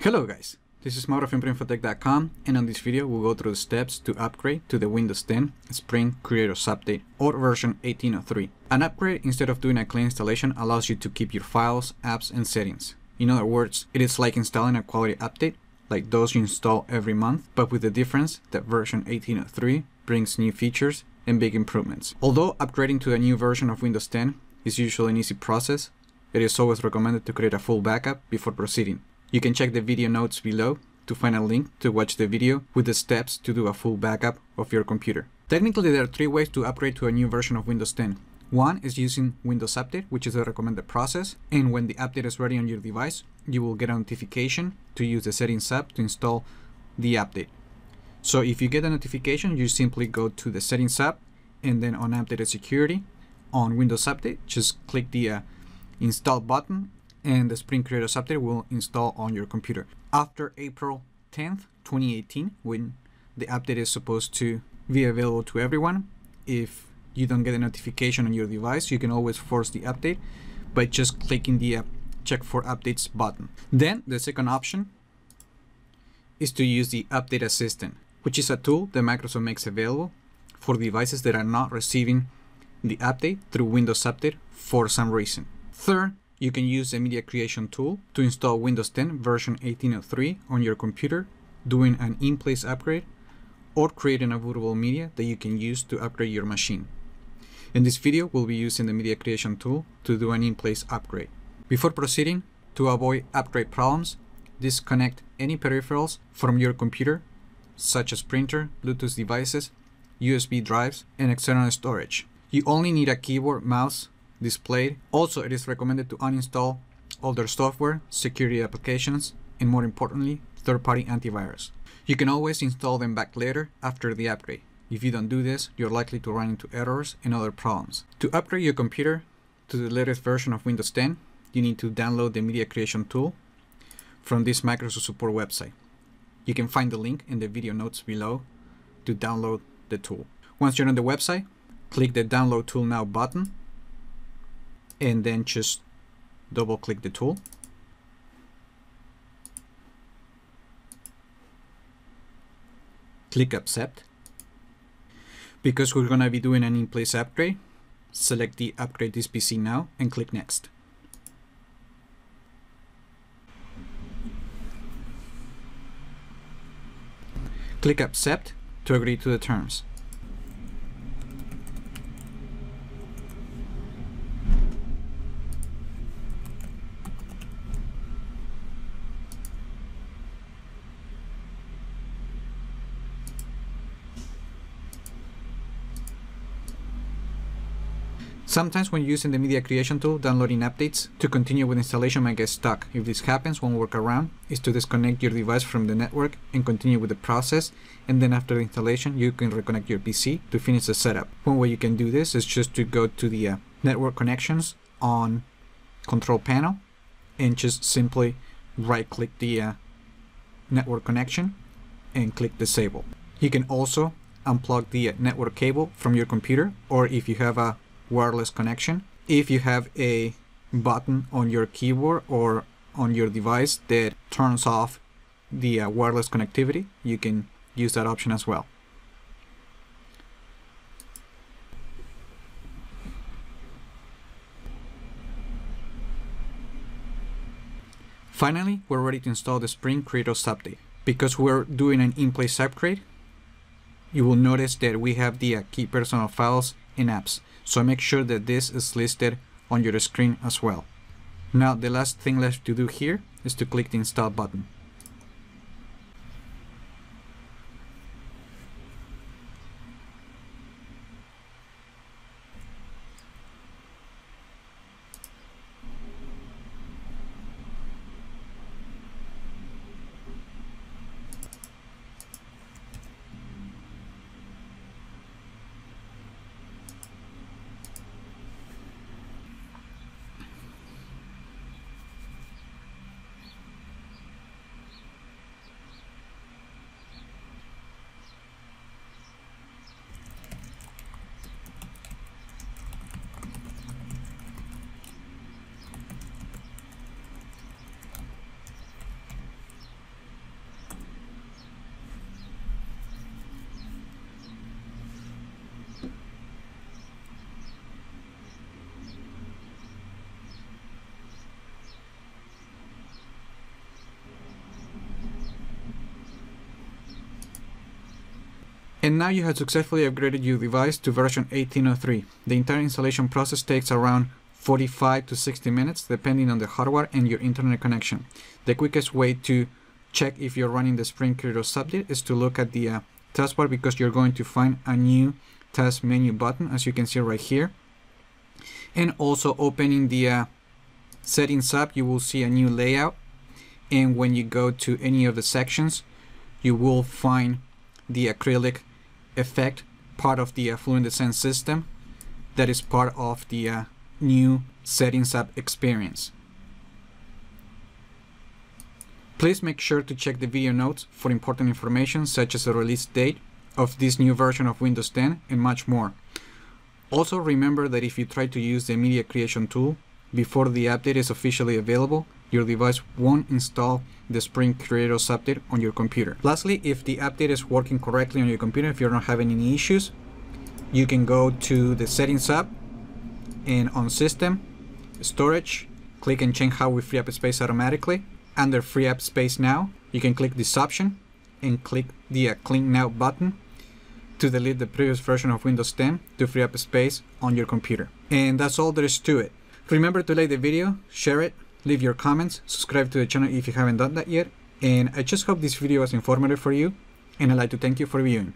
Hello guys, this is Mauro from Pureinfotech.com and on this video we'll go through the steps to upgrade to the Windows 10 Spring Creators Update or version 18.03. An upgrade instead of doing a clean installation allows you to keep your files, apps and settings. In other words, it is like installing a quality update like those you install every month, but with the difference that version 18.03 brings new features and big improvements. Although upgrading to a new version of Windows 10 is usually an easy process, it is always recommended to create a full backup before proceeding. You can check the video notes below to find a link to watch the video with the steps to do a full backup of your computer. Technically, there are three ways to upgrade to a new version of Windows 10. One is using Windows Update, which is the recommended process, and when the update is ready on your device, you will get a notification to use the Settings app to install the update. So if you get a notification, you simply go to the Settings app and then on Updated Security on Windows Update, just click the uh, Install button and the Spring Creators Update will install on your computer. After April 10th, 2018, when the update is supposed to be available to everyone, if you don't get a notification on your device, you can always force the update by just clicking the uh, check for updates button. Then the second option is to use the Update Assistant, which is a tool that Microsoft makes available for devices that are not receiving the update through Windows Update for some reason. Third, you can use the Media Creation tool to install Windows 10 version 18.03 on your computer, doing an in-place upgrade, or creating a bootable media that you can use to upgrade your machine. In this video, we'll be using the Media Creation tool to do an in-place upgrade. Before proceeding, to avoid upgrade problems, disconnect any peripherals from your computer, such as printer, Bluetooth devices, USB drives, and external storage. You only need a keyboard, mouse, displayed. Also, it is recommended to uninstall older software, security applications, and more importantly, third-party antivirus. You can always install them back later after the upgrade. If you don't do this, you're likely to run into errors and other problems. To upgrade your computer to the latest version of Windows 10, you need to download the Media Creation tool from this Microsoft Support website. You can find the link in the video notes below to download the tool. Once you're on the website, click the Download Tool Now button and then just double click the tool. Click accept. Because we're going to be doing an in-place upgrade, select the upgrade this PC now and click next. Click accept to agree to the terms. Sometimes when using the media creation tool, downloading updates to continue with installation might get stuck. If this happens, one workaround is to disconnect your device from the network and continue with the process. And then after the installation, you can reconnect your PC to finish the setup. One way you can do this is just to go to the uh, network connections on control panel and just simply right click the uh, network connection and click disable. You can also unplug the uh, network cable from your computer or if you have a wireless connection. If you have a button on your keyboard or on your device that turns off the uh, wireless connectivity, you can use that option as well. Finally, we're ready to install the Spring Creators Update. Because we're doing an in-place upgrade, you will notice that we have the uh, key personal files and apps so make sure that this is listed on your screen as well. Now the last thing left to do here is to click the install button. And now you have successfully upgraded your device to version 18.03. The entire installation process takes around 45 to 60 minutes depending on the hardware and your internet connection. The quickest way to check if you're running the Spring Creators update is to look at the uh, taskbar because you're going to find a new task menu button as you can see right here. And also opening the uh, settings app you will see a new layout and when you go to any of the sections you will find the acrylic effect part of the uh, Fluent Design system that is part of the uh, new settings app experience. Please make sure to check the video notes for important information such as the release date of this new version of Windows 10 and much more. Also remember that if you try to use the media creation tool before the update is officially available, your device won't install the Spring Creators update on your computer. Lastly, if the update is working correctly on your computer, if you're not having any issues, you can go to the settings app and on system, storage, click and change how we free up space automatically. Under free up space now, you can click this option and click the uh, clean now button to delete the previous version of Windows 10 to free up space on your computer. And that's all there is to it. Remember to like the video, share it, leave your comments, subscribe to the channel if you haven't done that yet, and I just hope this video was informative for you, and I'd like to thank you for viewing.